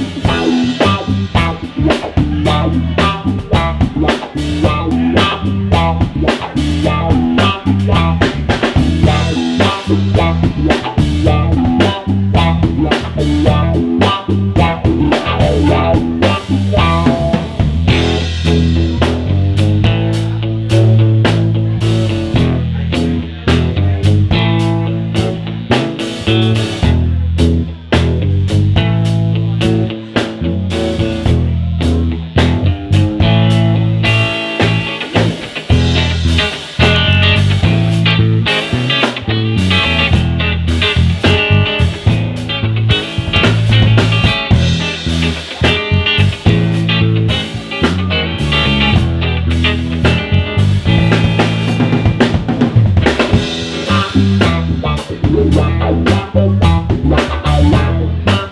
Bye.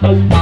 Bye.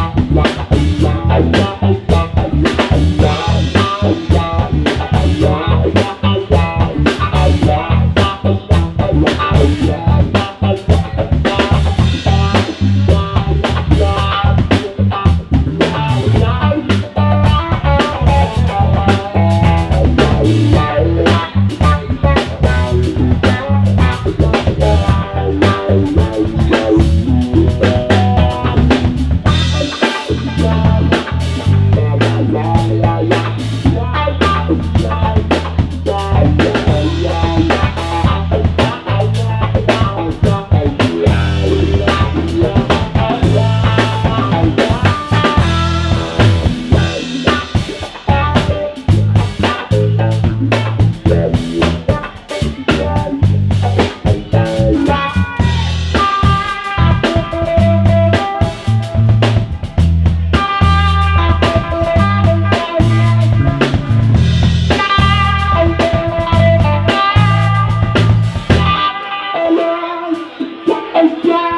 Yeah.